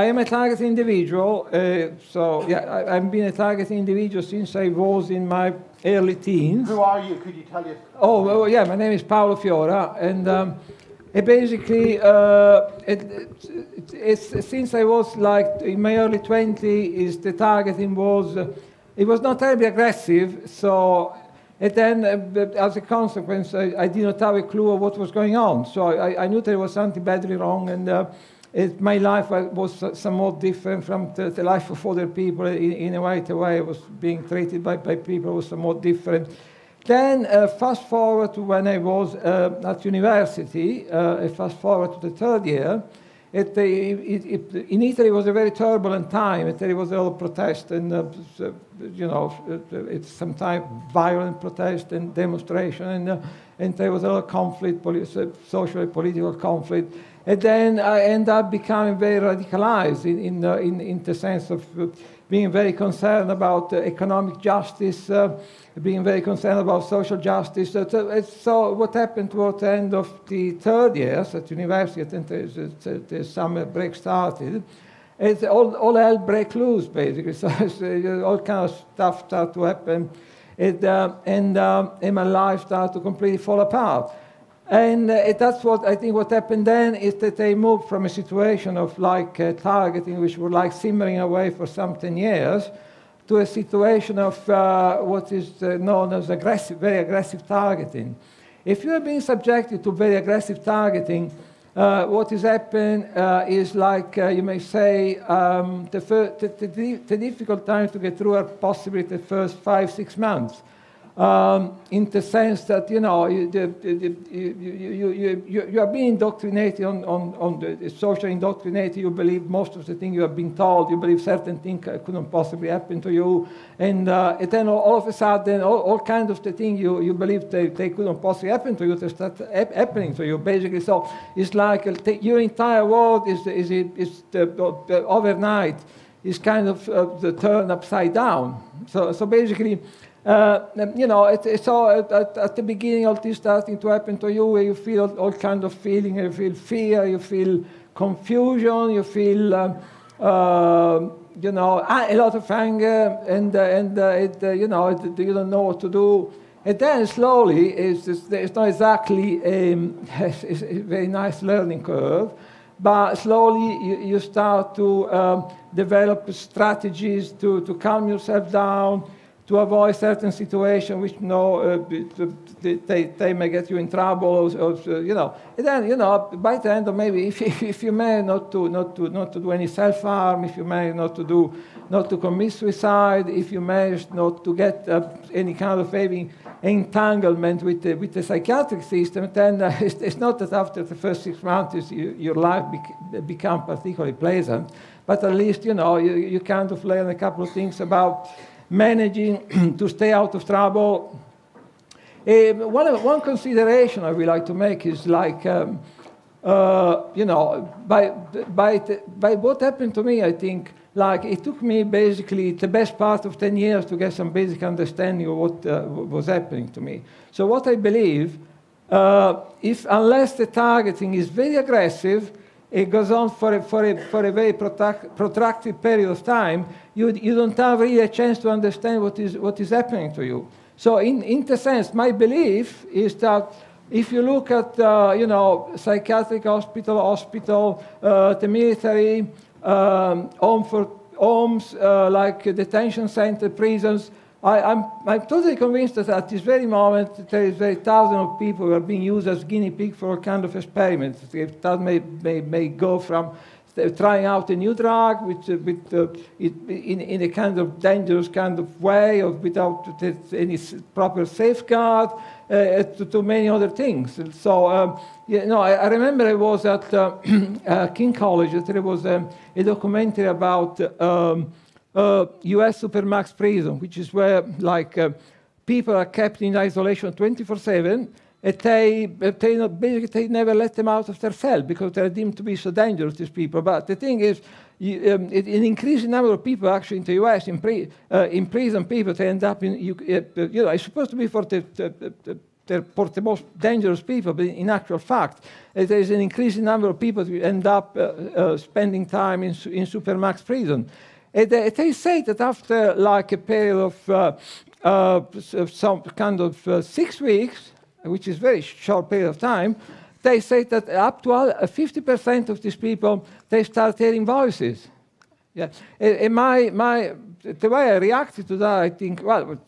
I am a target individual, uh, so yeah, I, I've been a target individual since I was in my early teens. Who are you? Could you tell us? Oh, well, yeah, my name is Paolo Fiora, and um, it basically, uh, it, it, it's, since I was like in my early 20s, the targeting was, uh, it was not terribly aggressive, so, and then uh, as a consequence, I, I, did not have a clue of what was going on. So I, I knew there was something badly wrong, and uh, it, my life was somewhat different from the, the life of other people in, in, a way. The way I was being treated by, by people was somewhat different. Then uh, fast forward to when I was uh, at university, uh, fast forward to the third year, it, it, it, in Italy it was a very turbulent time. There was a lot of protest and, uh, you know, it's sometimes violent protest and demonstration and, uh, and there was a lot of conflict, social and political conflict. And then I end up becoming very radicalized in, in, uh, in, in the sense of uh, being very concerned about uh, economic justice, uh, being very concerned about social justice. So, what happened towards the end of the third years at university, and the, the summer break started, it's all, all hell break loose, basically. So all kind of stuff started to happen. It, uh, and, um, and my life started to completely fall apart. And uh, that's what I think what happened then is that they moved from a situation of like uh, targeting, which were like simmering away for some 10 years, to a situation of uh, what is uh, known as aggressive, very aggressive targeting. If you are being subjected to very aggressive targeting, uh, what is happening uh, is like you may say um, the, the, the, the difficult time to get through are possibly the first five, six months um, in the sense that you know you, you, you, you, you, are being indoctrinated on, on, on the social indoctrinated. You believe most of the things you have been told. You believe certain things couldn't possibly happen to you, and, uh, and then all of a sudden, all, all kinds of the things you, you believe they, they couldn't possibly happen to you, they start happening to you. Basically, so it's like uh, your entire world is is is the, the overnight is kind of uh, the turn upside down. So so basically. Uh, you know, it, it's all at, at, at, the beginning of this starting to happen to you, where you feel all, all kind of feeling. You feel fear, you feel confusion, you feel, um, uh, you know, a lot of anger, and uh, and uh, it, uh, you know, it, you don't know what to do. And then slowly, it's, it's not exactly um, it's a very nice learning curve, but slowly you, you start to um, develop strategies to, to calm yourself down to avoid certain situations which know, uh, they, they may get you in trouble, or, or, you know. And then, you know, by the end, of maybe if, if, you may not to, not, to, not to do any self-harm, if you may not to do, not to commit suicide, if you manage not to get uh, any kind of maybe entanglement with the, with the psychiatric system, then uh, it's, it's, not that after the first six months you, your life bec become particularly pleasant, but at least, you know, you, you kind of learn a couple of things about managing to stay out of trouble. Uh, one, one consideration I would like to make is like, um, uh, you know, by, by, by what happened to me, I think, like it took me basically the best part of 10 years to get some basic understanding of what uh, was happening to me. So what I believe, uh, if unless the targeting is very aggressive, it goes on for a, for a, for a very protracted period of time, you, you don't have really a chance to understand what is, what is happening to you. So in, in the sense, my belief is that if you look at, uh, you know, psychiatric hospital, hospital, uh, the military, um, home for homes, uh, like detention center, prisons, I, am I'm, I'm totally convinced that at this very moment there is very thousands of people who are being used as guinea pigs for all kind of experiments. That may, may, may go from trying out a new drug uh, with, uh, it, in, in a kind of dangerous kind of way or without any proper safeguard uh, to, to, many other things. So, um, you know, I, I, remember I was at uh, uh, King College, there was um, a documentary about um, uh, US Supermax prison, which is where like uh, people are kept in isolation 24/7, and they, they basically they never let them out of their cell because they're deemed to be so dangerous. These people. But the thing is, you, um, it, an increasing number of people actually in the US in, pre, uh, in prison, people they end up in you, uh, you know it's supposed to be for the, the, the for the most dangerous people, but in actual fact, uh, there is an increasing number of people who end up uh, uh, spending time in, in supermax prison. And they say that after like a period of uh, uh, some kind of six weeks, which is very short period of time, they say that up to 50% of these people, they start hearing voices. Yeah. And my, my, the way I reacted to that, I think, well,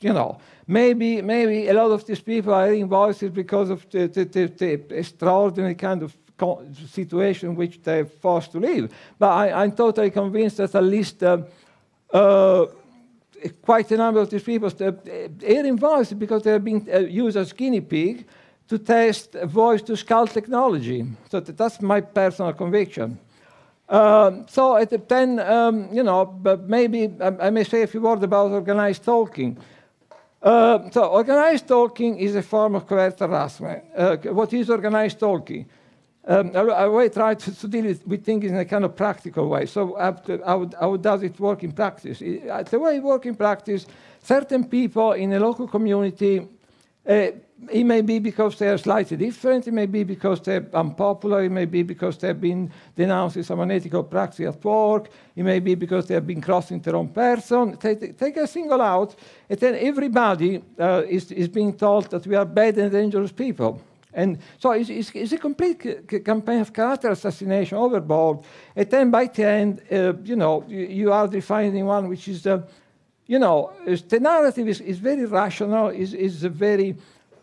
you know, maybe, maybe a lot of these people are hearing voices because of the, the, the, the extraordinary kind of situation which they're forced to live. But I, am totally convinced that at least uh, uh, quite a number of these people are voices because they have been uh, used as guinea pig to test voice to skull technology. So that's my personal conviction. Um, so then, um, you know, but maybe I, I, may say a few words about organized stalking. Uh, so organized stalking is a form of covert harassment. Uh, what is organized stalking? Um, I, I try to, to, deal with things in a kind of practical way. So to, how, how, does it work in practice? It, the way it works in practice, certain people in a local community uh, it may be because they are slightly different, it may be because they're unpopular, it may be because they've been denouncing some unethical practice at work, it may be because they have been crossing their own person. Take, take a single out, and then everybody uh, is, is being told that we are bad and dangerous people. And so it's, it's, it's a complete campaign of character assassination overboard. And then by the end, uh, you know, you, you, are defining one which is, uh, you know, the narrative is, is very rational, is, is very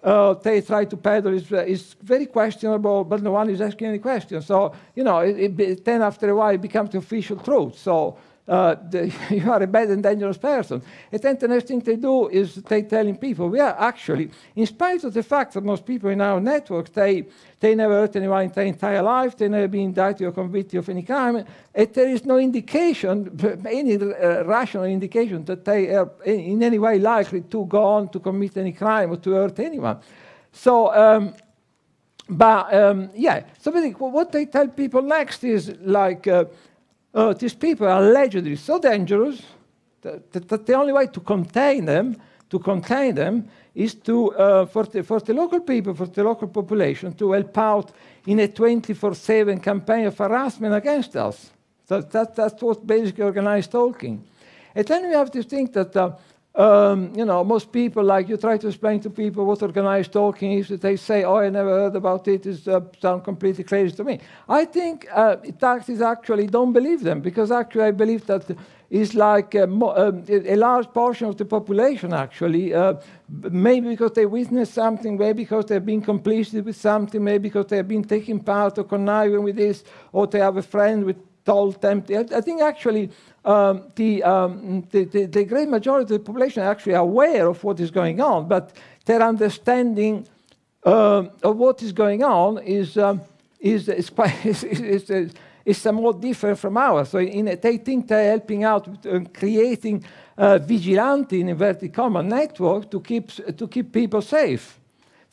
uh, they try to peddle is, uh, is very questionable, but no one is asking any questions. So, you know, it, it, then after a while it becomes the official truth. So uh, the, you are a bad and dangerous person. And then the next thing they do is they telling people, we are actually, in spite of the fact that most people in our network, they, they never hurt anyone in their entire life, they never been indicted or convicted of any crime, and there is no indication, any uh, rational indication that they are in any way likely to go on to commit any crime or to hurt anyone. So, um, but um, yeah, so what they tell people next is like, uh, uh, these people are allegedly so dangerous that, that, that, the only way to contain them, to contain them, is to, uh, for, the, for the local people, for the local population, to help out in a 24-7 campaign of harassment against us. So that, that's what basically organized stalking. And then we have to think that uh, um, you know, most people, like you try to explain to people what organized stalking is, that they say, oh, I never heard about it, it uh, sounds completely crazy to me. I think uh, taxis actually don't believe them, because actually I believe that it's like a, um, a large portion of the population, actually, uh, maybe because they witnessed something, maybe because they've been complicit with something, maybe because they've been taking part or conniving with this, or they have a friend with told them. I think actually um, the, um, the, the, the, great majority of the population are actually aware of what is going on, but their understanding um, of what is going on is, um, is, is, quite, is, is, is, somewhat different from ours. So in, they think they're helping out with uh, creating uh, vigilante, in inverted comma, network to keep, to keep people safe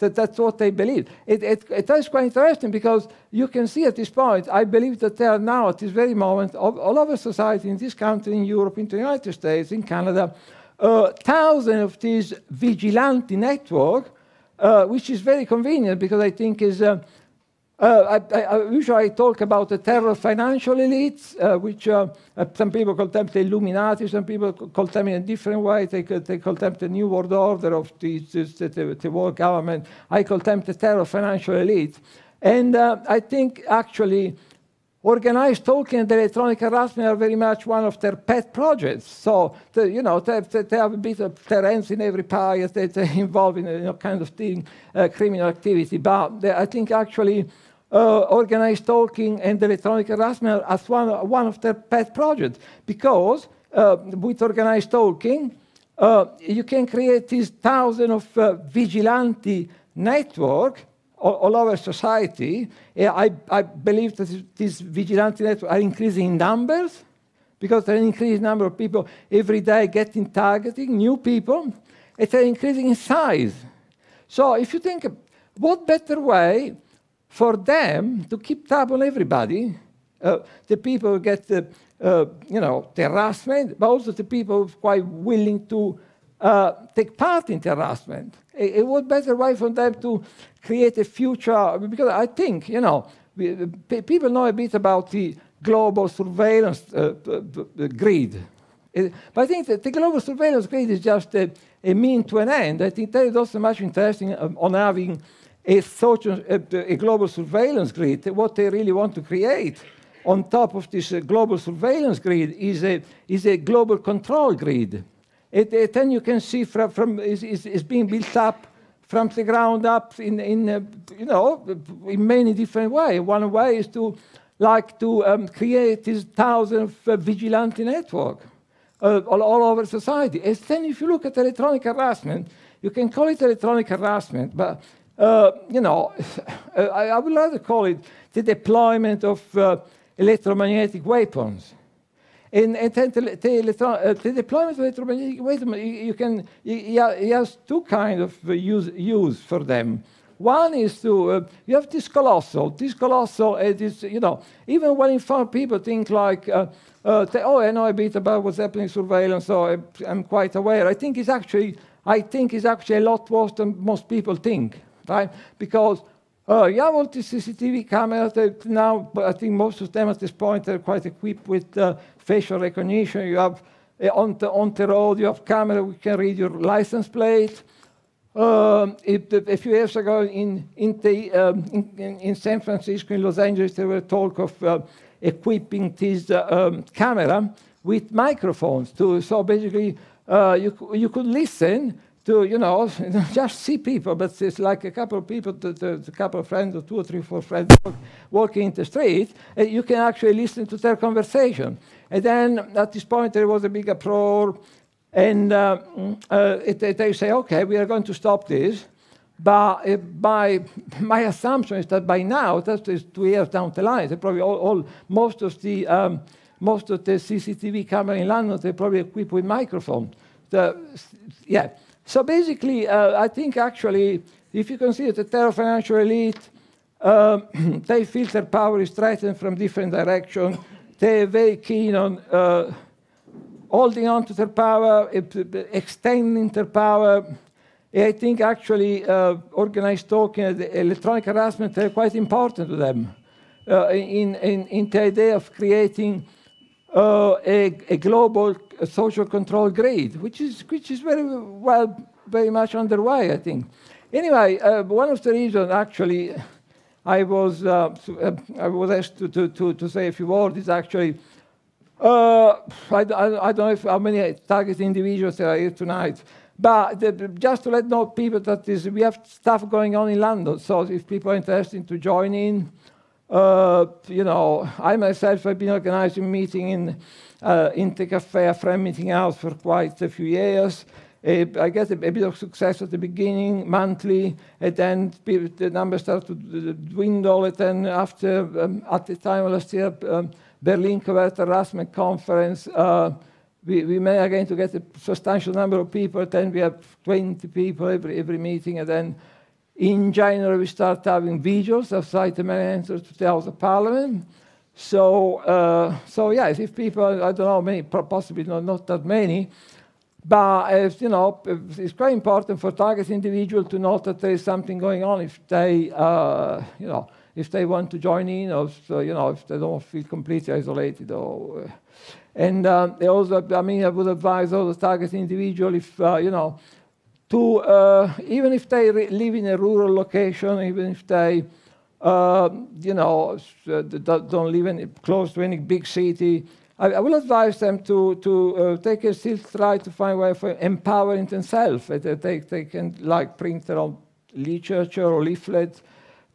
that that's what they believe. It, it, it is quite interesting because you can see at this point, I believe that there are now at this very moment, all, all over society, in this country, in Europe, in the United States, in Canada, uh, thousands of these vigilante network, uh, which is very convenient because I think is uh, uh, I, I, usually I talk about the terror financial elites, uh, which uh, uh, some people call them the Illuminati, some people call them in a different way. They, they call them the New World Order of the, the, the, the world government. I call them the terror financial elite. And uh, I think actually organized stalking and electronic harassment are very much one of their pet projects. So, the, you know, they, they, have a bit of their hands in every pie, they, they're involved in a you know, kind of thing, uh, criminal activity. But they, I think actually uh, organized stalking and electronic harassment as one, one of their pet projects because uh, with organized stalking, uh, you can create this thousand of uh, vigilante network all, all, over society. I, I believe that these vigilante networks are increasing in numbers because there are an increasing number of people every day getting targeting new people. It's an increasing in size. So if you think, what better way for them to keep tab on everybody, uh, the people get the, uh, you know, the harassment, but also the people quite willing to uh, take part in the harassment. It, it was better way for them to create a future, because I think, you know, people know a bit about the global surveillance uh, grid. It, but I think that the global surveillance grid is just a, a mean to an end. I think that is also much interesting um, on having a, social, a, a, global surveillance grid. What they really want to create on top of this uh, global surveillance grid is a, is a global control grid. It, it, then you can see from, from is, is, being built up from the ground up in, in uh, you know, in many different ways. One way is to like to um, create this thousand uh, vigilante network uh, all, all, over society. And then if you look at electronic harassment, you can call it electronic harassment, but uh, you know, I, would rather call it the deployment of uh, electromagnetic weapons. And, the, the, uh, the, deployment of electromagnetic weapons, you, you can, you, you has two kinds of uh, use, use for them. One is to, uh, you have this colossal. This colossal, it is, you know, even when in front people think like, uh, uh, oh, I know a bit about what's happening in surveillance, so I, I'm quite aware. I think it's actually, I think it's actually a lot worse than most people think, right? Because uh, you have all these CCTV cameras now, I think most of them at this point are quite equipped with uh, facial recognition. You have uh, on, the, on the road, you have camera, we can read your license plate. Um, a few years ago in, in, the, um, in, in, San Francisco, in Los Angeles, there were talk of uh, equipping this uh, um, camera with microphones. To, so basically, uh, you, you could listen to, you know, just see people, but it's like a couple of people, to, to, a couple of friends, or two or three, four friends walking in the street, and you can actually listen to their conversation. And then at this point, there was a big uproar, and uh, uh, it, they say, okay, we are going to stop this. But uh, by my assumption is that by now, that is two years down the line, they probably all, all, most of the um, most of the CCTV camera in London, they're probably equipped with microphones. The, yeah, so basically, uh, I think actually, if you consider the terror financial elite, um, they feel their power is threatened from different directions. They're very keen on uh, holding on to their power, extending their power. I think actually uh, organized stalking, electronic harassment are quite important to them uh, in, in, in the idea of creating uh, a, a, global social control grid, which is, which is very well, very much underway, I think. Anyway, uh, one of the reasons actually I was, uh, I was asked to, to, to, to, say a few words is actually, uh, I, I, I, don't know if, how many target individuals there are here tonight, but the, just to let know people that we have stuff going on in London, so if people are interested to join in, uh, you know, I myself have been organizing meeting in uh, Intercafe, a friend meeting house for quite a few years. I get a, bit of success at the beginning, monthly, and then the numbers start to dwindle. And then after, um, at the time last year, um, Berlin covert harassment conference, uh, we, we managed again to get a substantial number of people. Then we have 20 people every, every meeting, and then in January, we start having outside the main entrance to the House of Parliament. So, uh, so yes, if people, I don't know, many, possibly not, not that many, but if, you know, it's quite important for target individual to know that there is something going on if they, uh, you know, if they want to join in or, so, you know, if they don't feel completely isolated or, uh, and um, also, I mean, I would advise all the target individual if, uh, you know, to, uh, even if they live in a rural location, even if they, uh, you know, uh, don't live in, close to any big city, I, I will advise them to, to uh, take a still try to find a way for empowering themselves. They, they can like print their own literature or leaflet.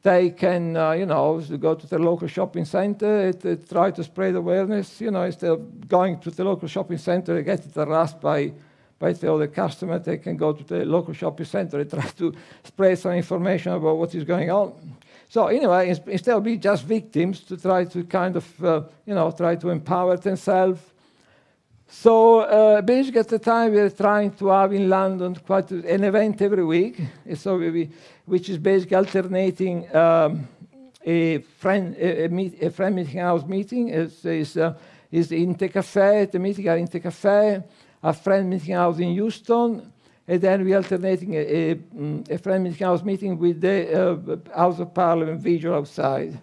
They can, uh, you know, go to the local shopping center, try to spread awareness. You know, instead of going to the local shopping center, they get harassed by by the customer, they can go to the local shopping center and try to spread some information about what is going on. So anyway, instead of being just victims, to try to kind of, uh, you know, try to empower themselves. So uh, basically at the time we are trying to have in London quite an event every week, so we, which is basically alternating um, a friend a, a, meet, a, friend meeting house meeting is is, uh, is the Intercafe, the meeting at Intercafe, a friend meeting house in Euston, and then we alternating a, a, mm, a friendly house meeting with the uh, House of Parliament visual outside.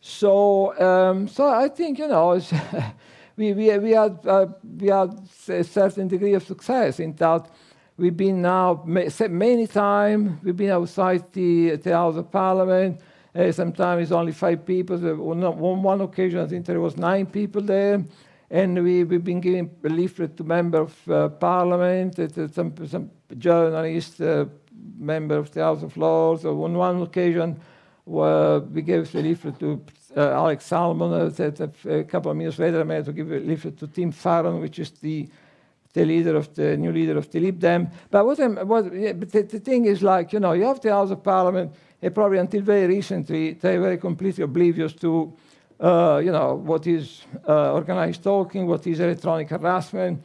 So, um, so I think, you know, we, we, we, had, uh, we had a certain degree of success in that we've been now many times, we've been outside the, the House of Parliament, uh, sometimes it's only five people. On one occasion, I think there was nine people there. And we, we've been giving a leaflet to members of uh, parliament, uh, some, some journalists, uh, member of the House of Lords. So on one occasion, we gave a leaflet to uh, Alex Salmond. Uh, a couple of minutes later, I managed to give a leaflet to Tim Farron, which is the the leader of the new leader of the Lib Dem. But what, what yeah, but the, the, thing is, like you know, you have the House of Parliament, and probably until very recently, they were completely oblivious to uh, you know, what is uh, organized stalking, what is electronic harassment.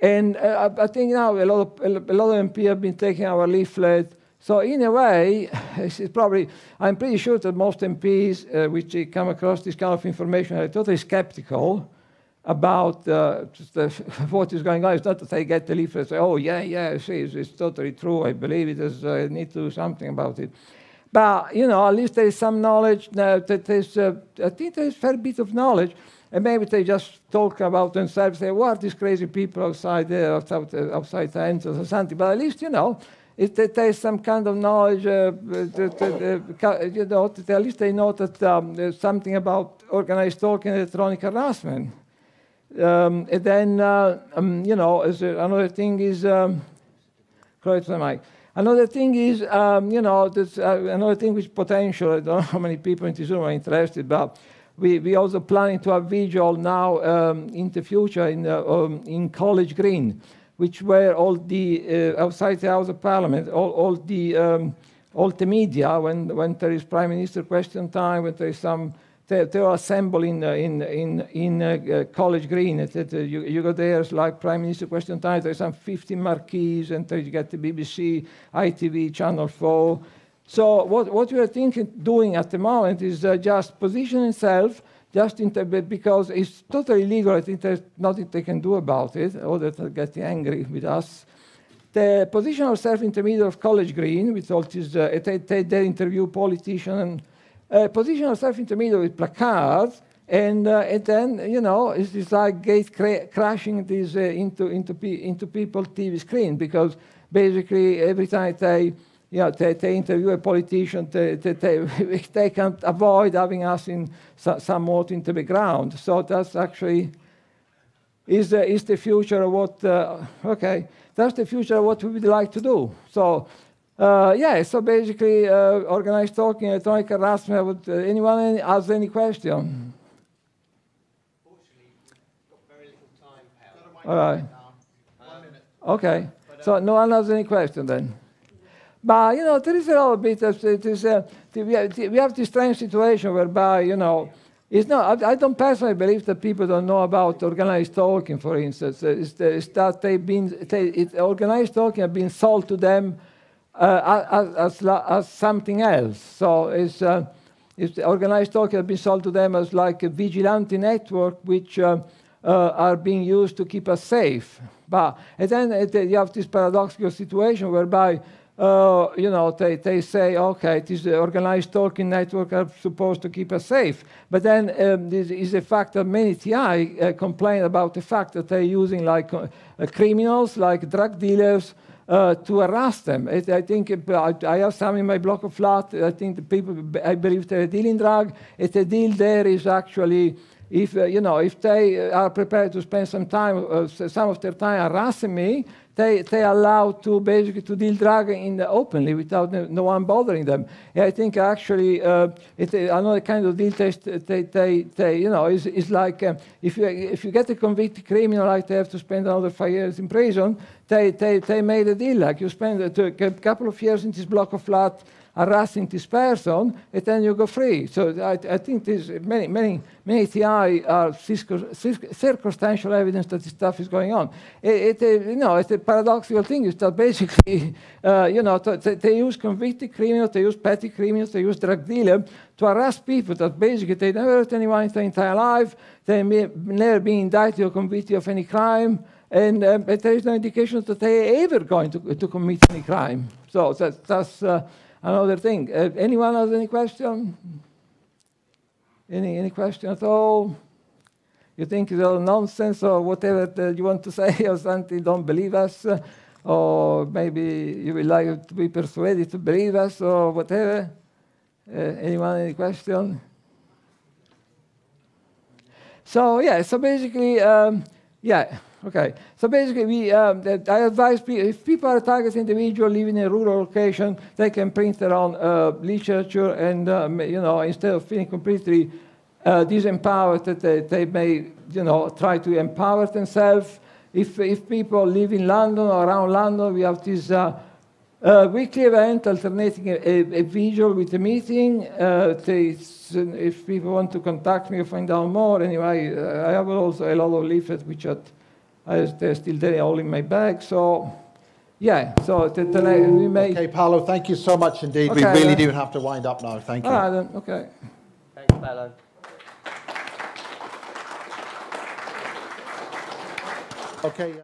And uh, I think now a lot of, a lot of MP have been taking our leaflet. So in a way, it's probably, I'm pretty sure that most MPs uh, which come across this kind of information are totally skeptical about uh, the, what is going on. It's not that they get the leaflet and say, oh, yeah, yeah, see, it's, it's totally true. I believe it I need to do something about it. But, you know, at least there is some knowledge. Now, that there's, uh, I think there's a fair bit of knowledge. And maybe they just talk about themselves, say, what are these crazy people outside there, outside, uh, outside the entrance or something. But at least, you know, if there is some kind of knowledge, uh, uh, you know, at least they know that um, there's something about organized stalking and electronic harassment. Um, and then, uh, um, you know, another thing is, um, close the mic. Another thing is, um, you know, this, uh, another thing with potential, I don't know how many people in this room are interested, but we, we also planning to have visual now um, in the future in, uh, um, in College Green, which where all the, uh, outside the House of Parliament, all, all, the, um, all the media, when, when there is Prime Minister question time, when there is some they, they are assembled in, uh, in, in, in uh, College Green. It, uh, you, you go there, like Prime Minister question time, there's some 50 marquees, and you get the BBC, ITV, Channel 4. So what, what we are thinking, doing at the moment is uh, just position itself, just because it's totally legal. I think there's nothing they can do about it, other than getting angry with us. The position of self-intermediate of College Green, with all this, uh, they, they interview politicians uh, position yourself intermediate with placards, and, uh, and then, you know, it's, it's like gate cra crashing this uh, into, into, pe into people's TV screen because basically every time they, you know, they, they interview a politician, they, they, they, they can't avoid having us in so, somewhat into the ground. So that's actually is, uh, is the future of what, uh, okay, that's the future of what we would like to do. So uh, yeah, so basically, uh, organized stalking, electronic harassment. Would uh, anyone any, ask any question? All right. Okay. So no one has any question then. But you know, there is a little bit of it is. Uh, we, have, this strange situation whereby you know. It's not, I, I, don't personally believe that people don't know about organized stalking, for instance. It's, it's that they've been, they, it, organized stalking has been sold to them uh, as, as, something else. So it's, uh, it's organized talk has been sold to them as like a vigilante network which uh, uh are being used to keep us safe. But and then uh, you have this paradoxical situation whereby uh, you know, they, they say, okay, this organized stalking network are supposed to keep us safe. But then um, this is a fact that many TI uh, complain about the fact that they're using like uh, criminals, like drug dealers, uh, to harass them. It, I think it, I, I, have some in my block of flat. I think the people, I believe they're dealing drug. It's a deal there is actually, if uh, you know, if they are prepared to spend some time, uh, some of their time harassing me, they, they allow to basically to deal drug in the openly without no, one bothering them. And I think actually uh, it, another kind of deal test they, they, they you know is, is like um, if you if you get a convicted criminal like they have to spend another five years in prison, they, they, they made a deal like you spend a couple of years in this block of flat harassing this person, and then you go free. So I, I think there's many many many TI are circumstantial evidence that this stuff is going on. It, it you know it's a paradoxical thing is that basically uh, you know they, use convicted criminals, they use petty criminals, they use drug dealers to arrest people that basically they never hurt anyone in their entire life, they may never been indicted or convicted of any crime. and um, there is no indication that they are ever going to, to commit any crime. So that's, that's uh, another thing. Uh, anyone has any question? Any, any question at all? You think it's all nonsense or whatever you want to say or something, don't believe us? or maybe you would like to be persuaded to believe us or whatever? Uh, anyone, any question? So yeah, so basically, um, yeah, okay. So basically, we, um, I advise people, if people are target individual living in a rural location, they can print their own uh, literature and, um, you know, instead of feeling completely uh, disempowered, that they, they may, you know, try to empower themselves. If, if people live in London or around London, we have this uh, uh, weekly event alternating a, a, a visual with a meeting. Uh, they, if people want to contact me or find out more, anyway, uh, I have also a lot of leaflets which are they're still there all in my bag. So, yeah, so the, the, we may. Okay, Paolo, thank you so much indeed. we really then. do have to wind up now. Thank you. All right, then, okay. Thanks, Paolo. Okay.